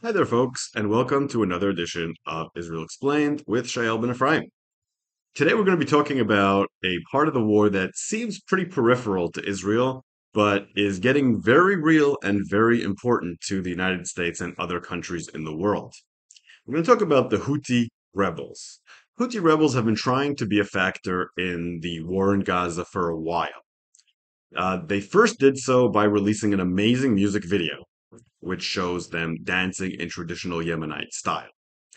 Hi there, folks, and welcome to another edition of Israel Explained with Shaiel Ben Ephraim. Today, we're going to be talking about a part of the war that seems pretty peripheral to Israel, but is getting very real and very important to the United States and other countries in the world. We're going to talk about the Houthi rebels. Houthi rebels have been trying to be a factor in the war in Gaza for a while. Uh, they first did so by releasing an amazing music video which shows them dancing in traditional Yemenite style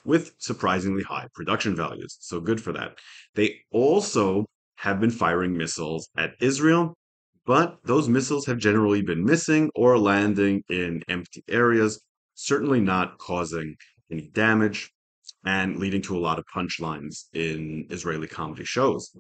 with surprisingly high production values. So good for that. They also have been firing missiles at Israel, but those missiles have generally been missing or landing in empty areas, certainly not causing any damage and leading to a lot of punchlines in Israeli comedy shows.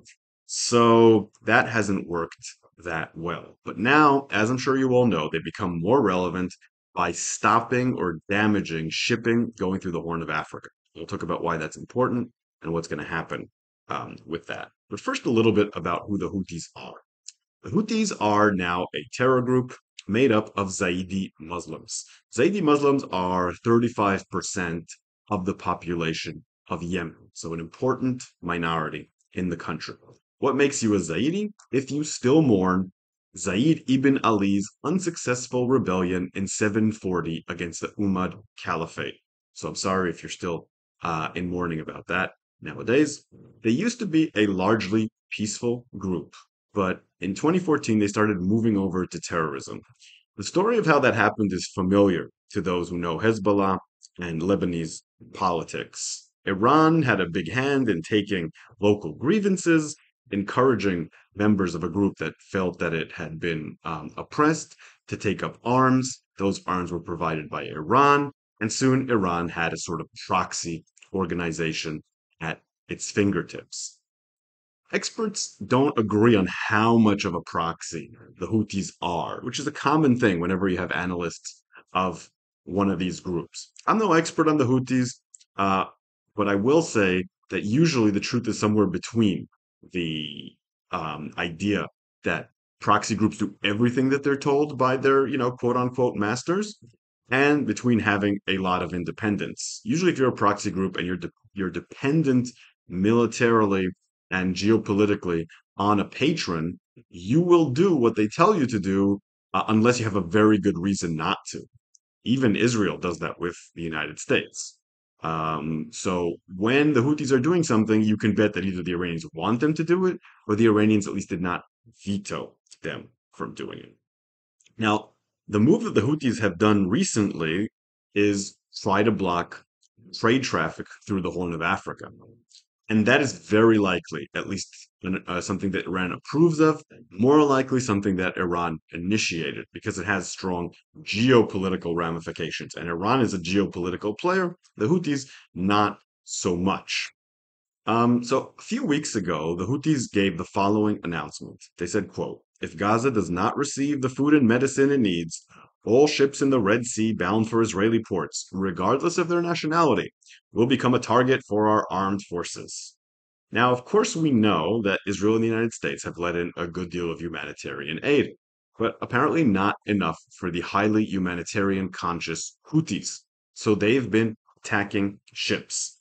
So that hasn't worked that well. But now, as I'm sure you all know, they've become more relevant by stopping or damaging shipping going through the Horn of Africa. We'll talk about why that's important and what's going to happen um, with that. But first, a little bit about who the Houthis are. The Houthis are now a terror group made up of Zaidi Muslims. Zaidi Muslims are 35% of the population of Yemen, so an important minority in the country. What makes you a Zaidi? If you still mourn Zayd ibn Ali's unsuccessful rebellion in 740 against the Umayyad Caliphate. So I'm sorry if you're still uh, in mourning about that nowadays. They used to be a largely peaceful group, but in 2014 they started moving over to terrorism. The story of how that happened is familiar to those who know Hezbollah and Lebanese politics. Iran had a big hand in taking local grievances encouraging members of a group that felt that it had been um, oppressed to take up arms. Those arms were provided by Iran, and soon Iran had a sort of proxy organization at its fingertips. Experts don't agree on how much of a proxy the Houthis are, which is a common thing whenever you have analysts of one of these groups. I'm no expert on the Houthis, uh, but I will say that usually the truth is somewhere between the um, idea that proxy groups do everything that they're told by their, you know, quote unquote masters, and between having a lot of independence. Usually, if you're a proxy group and you're de- you're dependent militarily and geopolitically on a patron, you will do what they tell you to do uh, unless you have a very good reason not to. Even Israel does that with the United States. Um, so when the Houthis are doing something, you can bet that either the Iranians want them to do it or the Iranians at least did not veto them from doing it. Now, the move that the Houthis have done recently is try to block trade traffic through the Horn of Africa. And that is very likely, at least uh, something that Iran approves of, more likely something that Iran initiated because it has strong geopolitical ramifications. And Iran is a geopolitical player, the Houthis, not so much. Um, so a few weeks ago, the Houthis gave the following announcement. They said, quote, if Gaza does not receive the food and medicine it needs, all ships in the Red Sea bound for Israeli ports, regardless of their nationality, will become a target for our armed forces. Now, of course, we know that Israel and the United States have let in a good deal of humanitarian aid, but apparently not enough for the highly humanitarian conscious Houthis. So they've been attacking ships.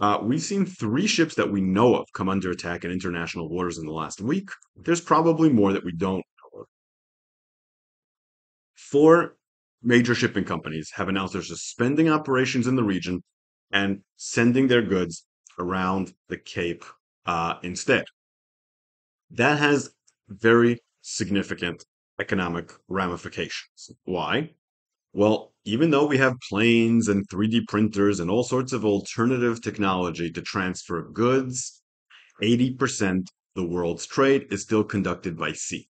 Uh, we've seen three ships that we know of come under attack in international waters in the last week. There's probably more that we don't. Four major shipping companies have announced they're suspending operations in the region and sending their goods around the Cape uh, instead. That has very significant economic ramifications. Why? Well, even though we have planes and 3D printers and all sorts of alternative technology to transfer goods, 80% of the world's trade is still conducted by sea.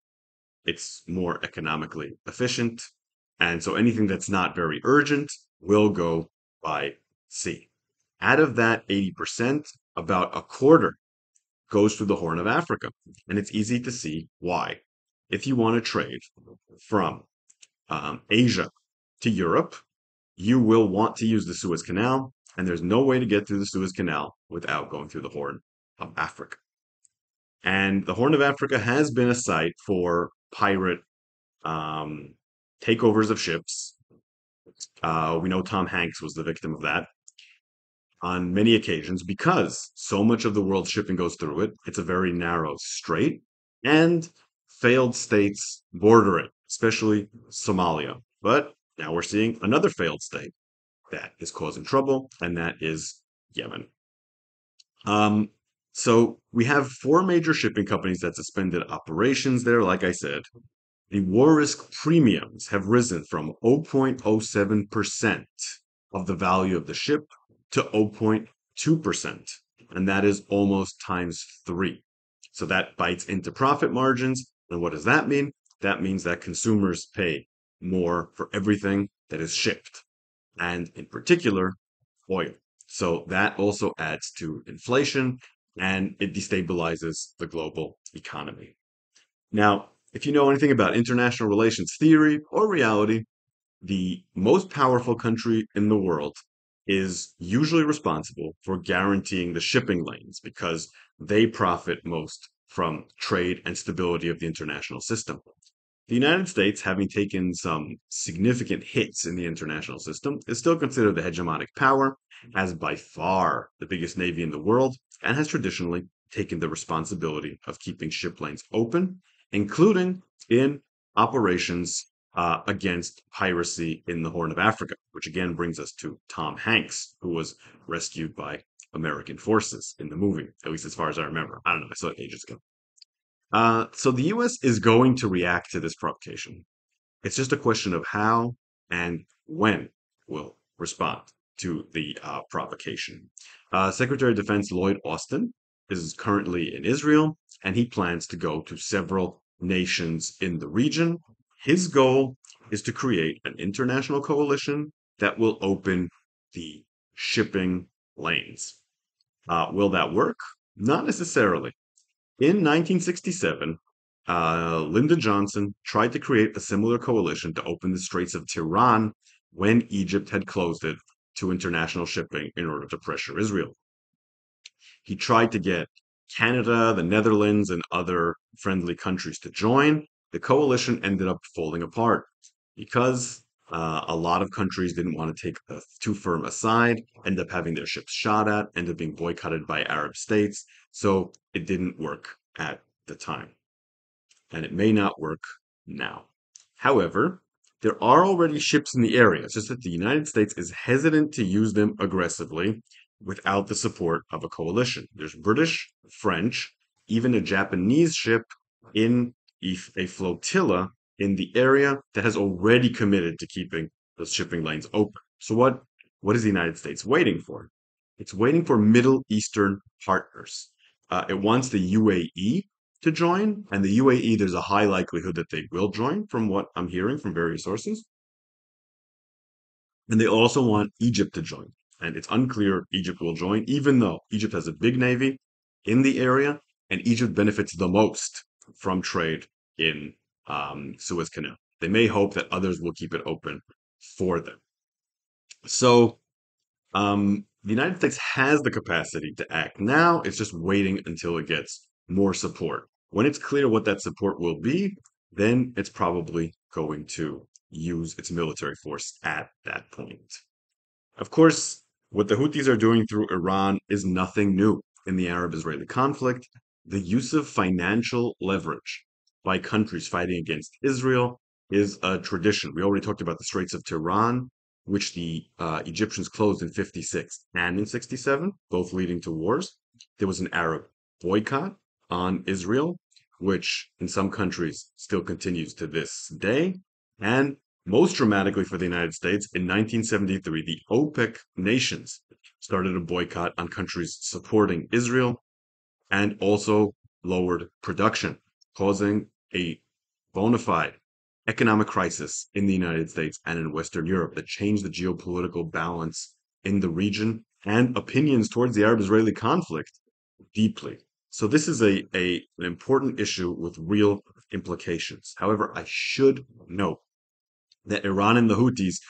It's more economically efficient. And so anything that's not very urgent will go by sea. Out of that 80%, about a quarter goes through the Horn of Africa. And it's easy to see why. If you want to trade from um, Asia to Europe, you will want to use the Suez Canal, and there's no way to get through the Suez Canal without going through the Horn of Africa. And the Horn of Africa has been a site for pirate um, takeovers of ships, Uh, we know Tom Hanks was the victim of that on many occasions because so much of the world's shipping goes through it. It's a very narrow strait, and failed states border it, especially Somalia. But now we're seeing another failed state that is causing trouble, and that is Yemen. Um, so we have four major shipping companies that suspended operations there. Like I said, the war risk premiums have risen from 0.07% of the value of the ship to 0.2%. And that is almost times three. So that bites into profit margins. And what does that mean? That means that consumers pay more for everything that is shipped, and in particular, oil. So that also adds to inflation and it destabilizes the global economy. Now, if you know anything about international relations theory or reality, the most powerful country in the world is usually responsible for guaranteeing the shipping lanes because they profit most from trade and stability of the international system. The United States, having taken some significant hits in the international system, is still considered the hegemonic power, has by far the biggest navy in the world, and has traditionally taken the responsibility of keeping ship lanes open, including in operations uh, against piracy in the Horn of Africa, which again brings us to Tom Hanks, who was rescued by American forces in the movie, at least as far as I remember. I don't know, I saw it ages ago. Uh, so the US is going to react to this provocation. It's just a question of how and when we'll respond to the uh, provocation. Uh, Secretary of Defense Lloyd Austin is currently in Israel, and he plans to go to several nations in the region his goal is to create an international coalition that will open the shipping lanes. Uh, will that work? Not necessarily. In 1967, uh, Lyndon Johnson tried to create a similar coalition to open the Straits of Tiran when Egypt had closed it to international shipping in order to pressure Israel. He tried to get Canada, the Netherlands, and other friendly countries to join, the coalition ended up falling apart because uh, a lot of countries didn't want to take a too firm a side, end up having their ships shot at, end up being boycotted by Arab states. So it didn't work at the time. And it may not work now. However, there are already ships in the area. It's just that the United States is hesitant to use them aggressively without the support of a coalition. There's British, French, even a Japanese ship in a flotilla in the area that has already committed to keeping those shipping lanes open. So what what is the United States waiting for? It's waiting for Middle Eastern partners. Uh, it wants the UAE to join, and the UAE there's a high likelihood that they will join, from what I'm hearing from various sources. And they also want Egypt to join, and it's unclear Egypt will join, even though Egypt has a big navy in the area, and Egypt benefits the most from trade in um, Suez Canal. They may hope that others will keep it open for them. So um, the United States has the capacity to act now. It's just waiting until it gets more support. When it's clear what that support will be, then it's probably going to use its military force at that point. Of course, what the Houthis are doing through Iran is nothing new in the Arab Israeli conflict. The use of financial leverage by countries fighting against Israel is a tradition. We already talked about the Straits of Tiran, which the uh, Egyptians closed in 56 and in 67, both leading to wars. There was an Arab boycott on Israel, which in some countries still continues to this day. And most dramatically for the United States, in 1973, the OPEC nations started a boycott on countries supporting Israel and also lowered production, causing a bona fide economic crisis in the United States and in Western Europe that changed the geopolitical balance in the region and opinions towards the Arab Israeli conflict deeply. So this is a, a an important issue with real implications. However, I should note that Iran and the Houthis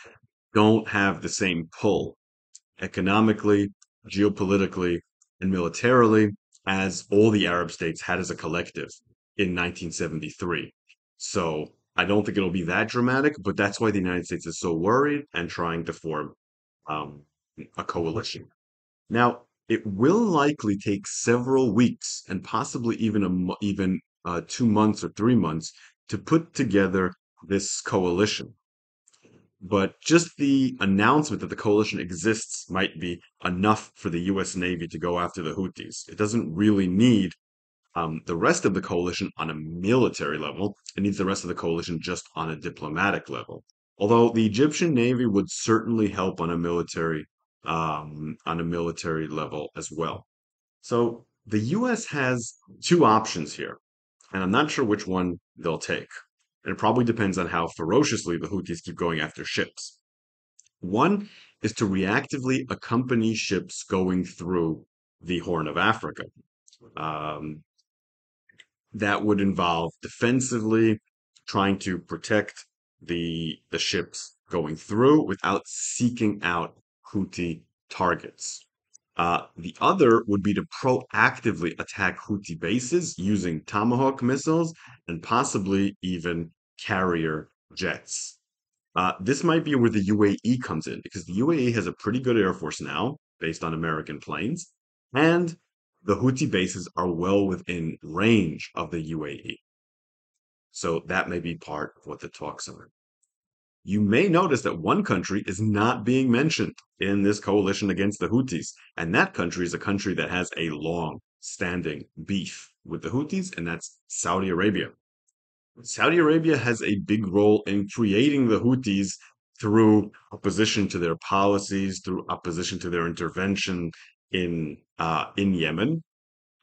don't have the same pull economically, geopolitically, and militarily as all the Arab states had as a collective in 1973. So I don't think it'll be that dramatic, but that's why the United States is so worried and trying to form um, a coalition. Now, it will likely take several weeks and possibly even a even uh, two months or three months to put together this coalition. But just the announcement that the coalition exists might be enough for the U.S. Navy to go after the Houthis. It doesn't really need um, the rest of the coalition on a military level. It needs the rest of the coalition just on a diplomatic level. Although the Egyptian Navy would certainly help on a military um, on a military level as well. So the U.S. has two options here, and I'm not sure which one they'll take. And it probably depends on how ferociously the Houthis keep going after ships. One is to reactively accompany ships going through the Horn of Africa. Um, that would involve defensively trying to protect the the ships going through without seeking out Houthi targets. Uh, the other would be to proactively attack Houthi bases using Tomahawk missiles and possibly even carrier jets. Uh, this might be where the UAE comes in because the UAE has a pretty good air force now, based on American planes, and the Houthi bases are well within range of the UAE. So that may be part of what the talks are. You may notice that one country is not being mentioned in this coalition against the Houthis, and that country is a country that has a long standing beef with the Houthis, and that's Saudi Arabia. Saudi Arabia has a big role in creating the Houthis through opposition to their policies, through opposition to their intervention in uh, in Yemen,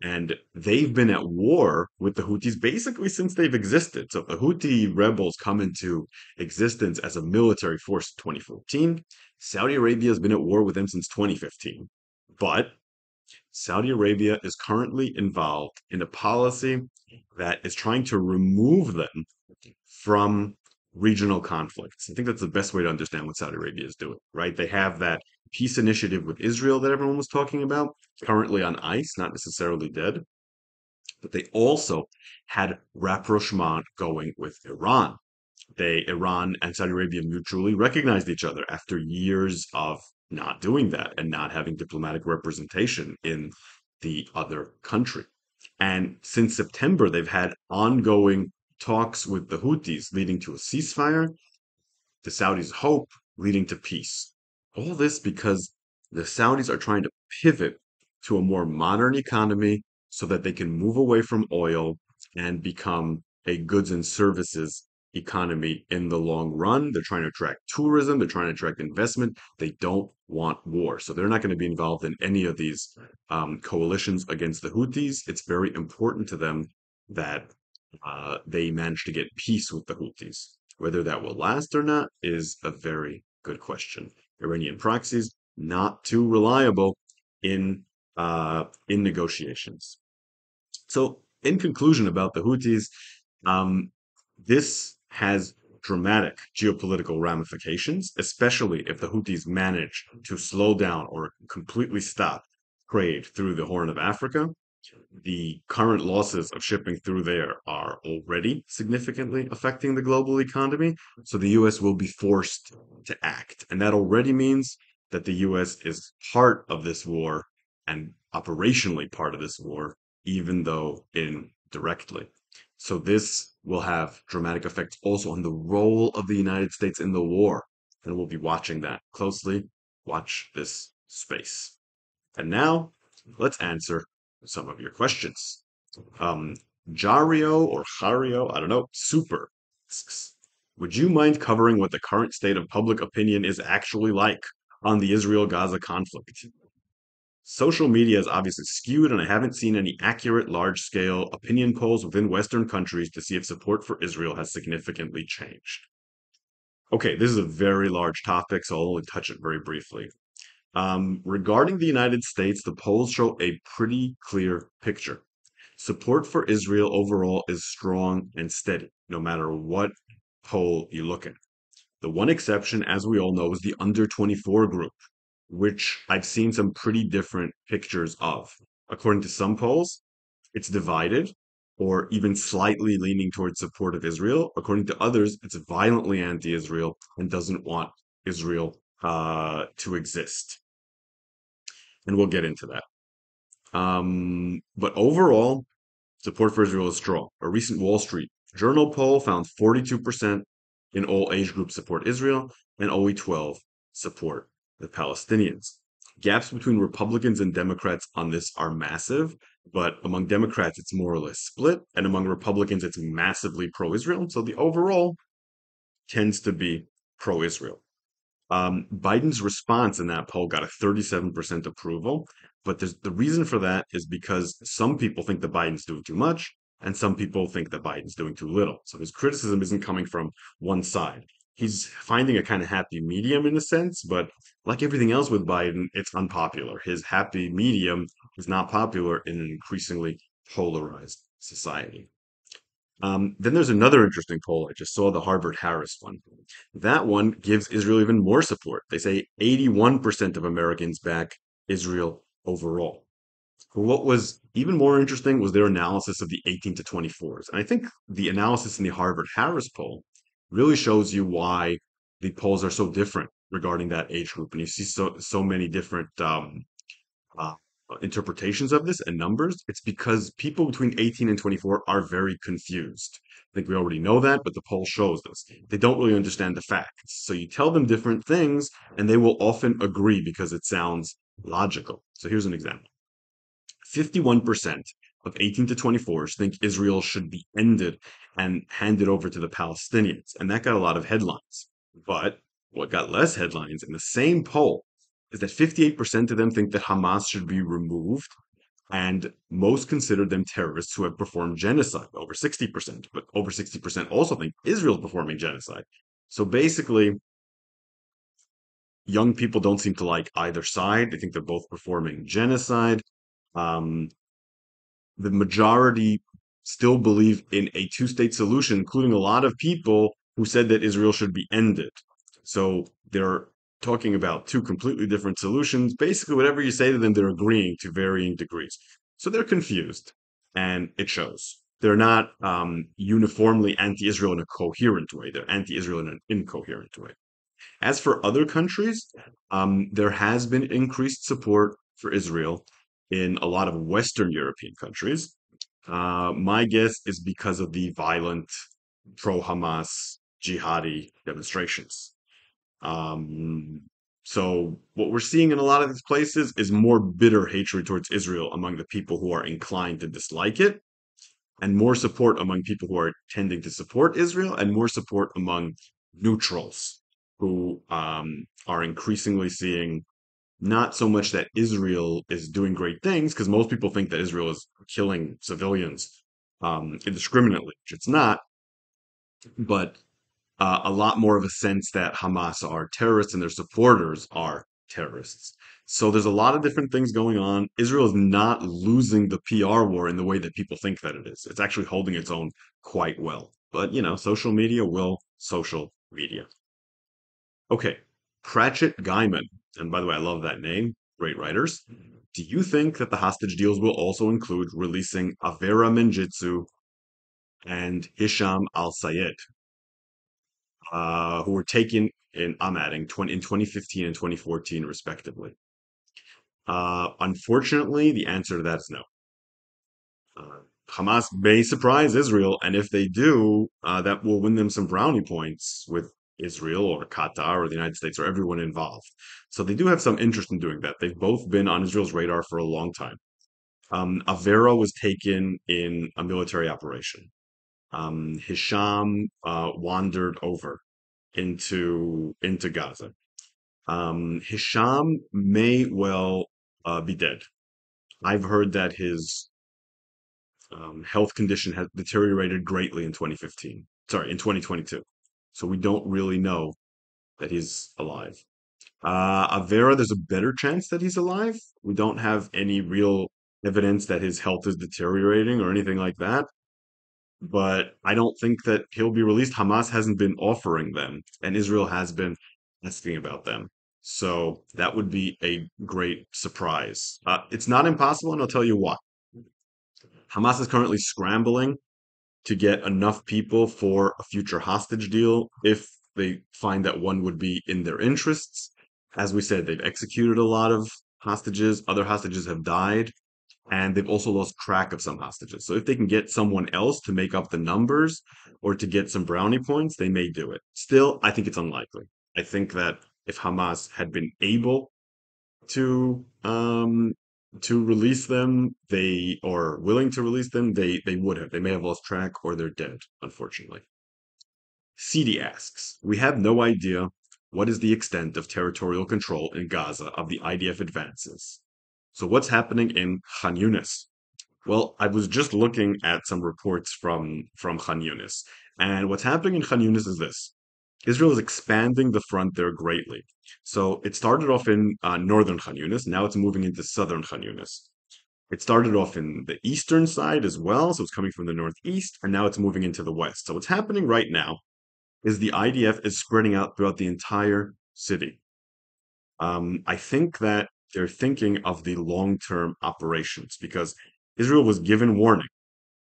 and they've been at war with the Houthis basically since they've existed. So the Houthi rebels come into existence as a military force in 2014. Saudi Arabia has been at war with them since 2015. But Saudi Arabia is currently involved in a policy that is trying to remove them from regional conflicts. I think that's the best way to understand what Saudi Arabia is doing, right? They have that peace initiative with Israel that everyone was talking about, currently on ice, not necessarily dead. But they also had rapprochement going with Iran. They, Iran and Saudi Arabia mutually recognized each other after years of not doing that and not having diplomatic representation in the other country. And since September, they've had ongoing talks with the Houthis leading to a ceasefire, the Saudis hope leading to peace. All this because the Saudis are trying to pivot to a more modern economy so that they can move away from oil and become a goods and services economy in the long run. They're trying to attract tourism, they're trying to attract investment. They don't want war. So they're not going to be involved in any of these um, coalitions against the Houthis. It's very important to them that uh, they manage to get peace with the Houthis. Whether that will last or not is a very good question. Iranian proxies not too reliable in uh, in negotiations. So, in conclusion about the Houthis, um, this has dramatic geopolitical ramifications, especially if the Houthis manage to slow down or completely stop trade through the Horn of Africa. The current losses of shipping through there are already significantly affecting the global economy, so the US will be forced to act. And that already means that the US is part of this war and operationally part of this war, even though indirectly. So this will have dramatic effects also on the role of the United States in the war. And we'll be watching that closely. Watch this space. And now let's answer some of your questions. Um, Jario or Jario, I don't know, super. Would you mind covering what the current state of public opinion is actually like on the Israel Gaza conflict? Social media is obviously skewed, and I haven't seen any accurate large scale opinion polls within Western countries to see if support for Israel has significantly changed. Okay, this is a very large topic, so I'll only touch it very briefly. Um, regarding the United States, the polls show a pretty clear picture. Support for Israel overall is strong and steady, no matter what poll you look at. The one exception, as we all know, is the under 24 group, which I've seen some pretty different pictures of. According to some polls, it's divided. or even slightly leaning towards support of Israel. According to others, it's violently anti-Israel and doesn't want Israel uh, to exist. And we'll get into that. Um, but overall, support for Israel is strong. A recent Wall Street Journal poll found 42% in all age groups support Israel, and only 12 support the Palestinians. Gaps between Republicans and Democrats on this are massive, but among Democrats, it's more or less split, and among Republicans, it's massively pro Israel. So the overall tends to be pro Israel. Um, Biden's response in that poll got a 37% approval, but the reason for that is because some people think that Biden's doing too much, and some people think that Biden's doing too little. So his criticism isn't coming from one side. He's finding a kind of happy medium in a sense, but like everything else with Biden, it's unpopular. His happy medium is not popular in an increasingly polarized society. Um, then there's another interesting poll. I just saw the Harvard Harris one. That one gives Israel even more support. They say 81% of Americans back Israel overall. But what was even more interesting was their analysis of the 18 to 24s. And I think the analysis in the Harvard Harris poll really shows you why the polls are so different regarding that age group. And you see so so many different um, uh, Uh, interpretations of this and numbers. It's because people between 18 and 24 are very confused. I think we already know that, but the poll shows this. They don't really understand the facts. So you tell them different things, and they will often agree because it sounds logical. So here's an example 51% of 18 to 24s think Israel should be ended and handed over to the Palestinians. And that got a lot of headlines. But what got less headlines in the same poll is that 58% of them think that Hamas should be removed, and most consider them terrorists who have performed genocide, over 60%. But over 60% also think Israel is performing genocide. So basically, young people don't seem to like either side. They think they're both performing genocide. Um, the majority still believe in a two state solution, including a lot of people who said that Israel should be ended. So they're talking about two completely different solutions. Basically, whatever you say to them, they're agreeing to varying degrees. So they're confused, and it shows. They're not um, uniformly anti Israel in a coherent way, they're anti Israel in an incoherent way. As for other countries, um, there has been increased support for Israel in a lot of Western European countries. Uh, my guess is because of the violent pro Hamas jihadi demonstrations. Um, so what we're seeing in a lot of these places is more bitter hatred towards Israel among the people who are inclined to dislike it, and more support among people who are tending to support Israel, and more support among neutrals who um, are increasingly seeing not so much that Israel is doing great things, because most people think that Israel is killing civilians um, indiscriminately, which it's not, but uh, a lot more of a sense that Hamas are terrorists and their supporters are terrorists. So there's a lot of different things going on. Israel is not losing the PR war in the way that people think that it is. It's actually holding its own quite well. But, you know, social media will social media. Okay, Pratchett Gaiman. And by the way, I love that name. Great writers. Do you think that the hostage deals will also include releasing Avera Mengistu and Hisham Al Sayed, uh, who were taken in, I'm adding, 20, in 2015 and 2014, respectively. Uh, unfortunately, the answer to that is no. Uh, Hamas may surprise Israel, and if they do, uh, that will win them some brownie points with Israel or Qatar or the United States or everyone involved. So they do have some interest in doing that. They've both been on Israel's radar for a long time. Um, Avera was taken in a military operation um, Hisham uh, wandered over into into Gaza. Um, Hisham may well uh, be dead. I've heard that his um, health condition has deteriorated greatly in 2015. Sorry, in 2022. So we don't really know that he's alive. Uh, Avera, there's a better chance that he's alive. We don't have any real evidence that his health is deteriorating or anything like that but I don't think that he'll be released. Hamas hasn't been offering them, and Israel has been asking about them. So that would be a great surprise. Uh, it's not impossible, and I'll tell you why. Hamas is currently scrambling to get enough people for a future hostage deal if they find that one would be in their interests. As we said, they've executed a lot of hostages, other hostages have died, and they've also lost track of some hostages. So if they can get someone else to make up the numbers or to get some brownie points, they may do it. Still, I think it's unlikely. I think that if Hamas had been able to um to release them, they or willing to release them, they they would have. They may have lost track or they're dead, unfortunately. CD asks, we have no idea what is the extent of territorial control in Gaza of the IDF advances. So what's happening in Khan Yunis? Well, I was just looking at some reports from from Khan Yunis, and what's happening in Khan Yunis is this: Israel is expanding the front there greatly. So it started off in uh, northern Khan Yunis, now it's moving into southern Khan Yunis. It started off in the eastern side as well, so it's coming from the northeast, and now it's moving into the west. So what's happening right now is the IDF is spreading out throughout the entire city. Um, I think that they're thinking of the long-term operations because Israel was given warning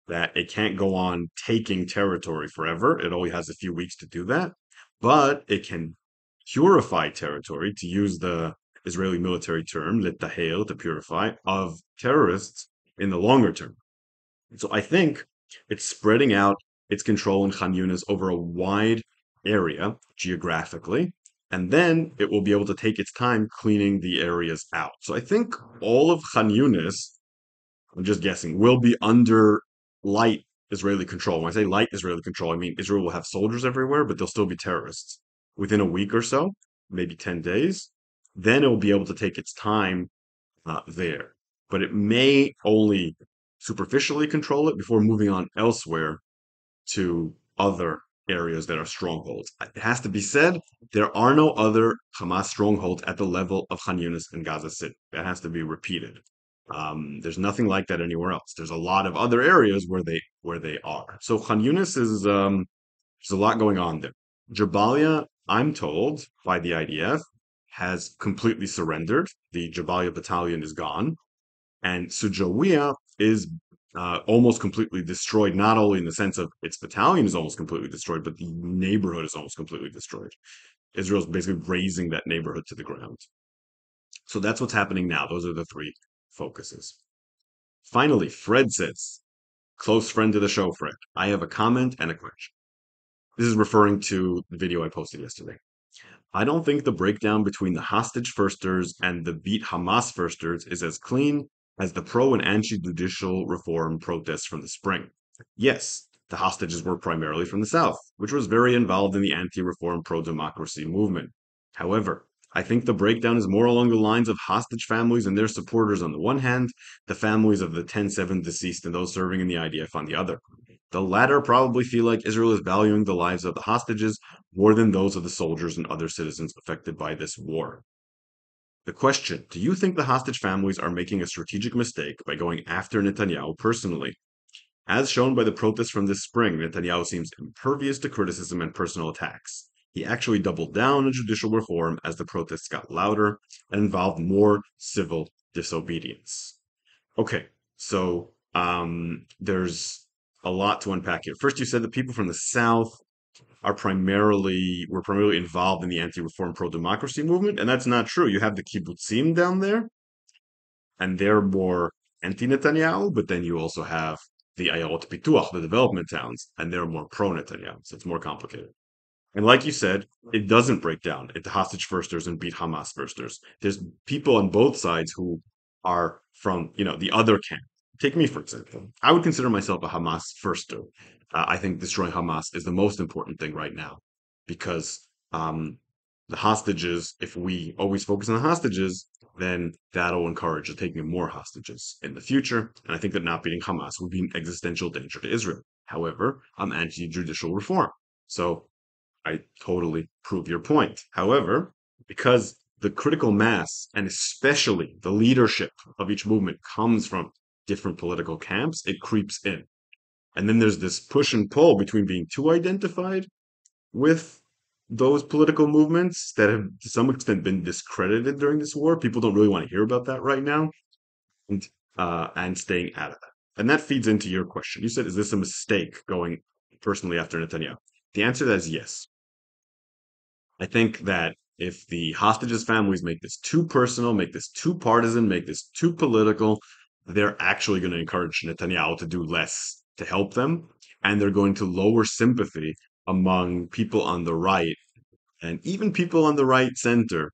that it can't go on taking territory forever. It only has a few weeks to do that, but it can purify territory, to use the Israeli military term, "lit letahel, to purify, of terrorists in the longer term. So I think it's spreading out its control in Khan Yunis over a wide area geographically, and then it will be able to take its time cleaning the areas out. So I think all of Khan Yunis, I'm just guessing, will be under light Israeli control. When I say light Israeli control, I mean Israel will have soldiers everywhere, but they'll still be terrorists. Within a week or so, maybe 10 days, then it will be able to take its time uh, there. But it may only superficially control it before moving on elsewhere to other areas that are strongholds. It has to be said, there are no other Hamas strongholds at the level of Khan Yunis and Gaza City. That has to be repeated. Um, there's nothing like that anywhere else. There's a lot of other areas where they where they are. So Khan Yunis is um, there's a lot going on there. Jabalia, I'm told by the IDF, has completely surrendered. The Jabalia battalion is gone, and Shujaiya is uh, almost completely destroyed, not only in the sense of its battalion is almost completely destroyed, but the neighborhood is almost completely destroyed. Israel's basically razing that neighborhood to the ground. So that's what's happening now. Those are the three focuses. Finally, Fred says, close friend to the show, Fred, I have a comment and a question. This is referring to the video I posted yesterday. I don't think the breakdown between the hostage firsters and the beat Hamas firsters is as clean as the pro and anti judicial reform protests from the spring. Yes, the hostages were primarily from the South, which was very involved in the anti reform pro democracy movement. However, I think the breakdown is more along the lines of hostage families and their supporters on the one hand, the families of the 10 7 deceased and those serving in the IDF on the other. The latter probably feel like Israel is valuing the lives of the hostages more than those of the soldiers and other citizens affected by this war. The question Do you think the hostage families are making a strategic mistake by going after Netanyahu personally? As shown by the protests from this spring, Netanyahu seems impervious to criticism and personal attacks. He actually doubled down on judicial reform as the protests got louder and involved more civil disobedience. Okay, so um, there's a lot to unpack here. First, you said the people from the South are primarily were primarily involved in the anti-reform pro-democracy movement, and that's not true. You have the kibbutzim down there, and they're more anti-Netanyahu, but then you also have the Ayarot Pituach, the development towns, and they're more pro-Netanyahu. So it's more complicated. And like you said, it doesn't break down into hostage firsters and beat Hamas firsters. There's people on both sides who are from, you know, the other camp. Take me, for example. I would consider myself a Hamas firster. Uh, I think destroying Hamas is the most important thing right now because um, the hostages, if we always focus on the hostages, then that'll encourage the taking of more hostages in the future. And I think that not beating Hamas would be an existential danger to Israel. However, I'm anti judicial reform. So I totally prove your point. However, because the critical mass and especially the leadership of each movement comes from different political camps, it creeps in. And then there's this push and pull between being too identified with those political movements that have to some extent been discredited during this war. People don't really want to hear about that right now. And uh, and staying out of that. and that feeds into your question. You said, is this a mistake going personally after Netanyahu? The answer to that is yes. I think that if the hostages' families make this too personal, make this too partisan, make this too political, they're actually going to encourage Netanyahu to do less to help them. And they're going to lower sympathy among people on the right and even people on the right center,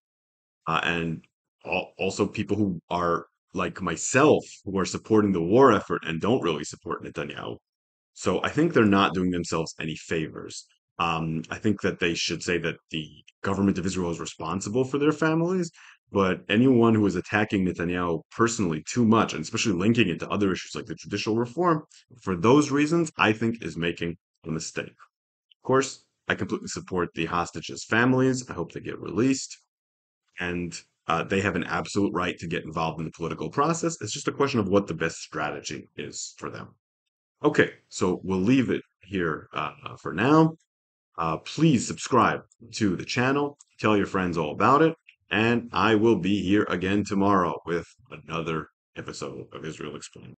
uh, and al- also people who are like myself, who are supporting the war effort and don't really support Netanyahu. So I think they're not doing themselves any favors. Um, I think that they should say that the government of Israel is responsible for their families, but anyone who is attacking Netanyahu personally too much, and especially linking it to other issues like the judicial reform, for those reasons, I think is making a mistake. Of course, I completely support the hostages' families. I hope they get released, and uh, they have an absolute right to get involved in the political process. It's just a question of what the best strategy is for them. Okay, so we'll leave it here uh, for now. Uh, please subscribe to the channel, tell your friends all about it, and I will be here again tomorrow with another episode of Israel Explained.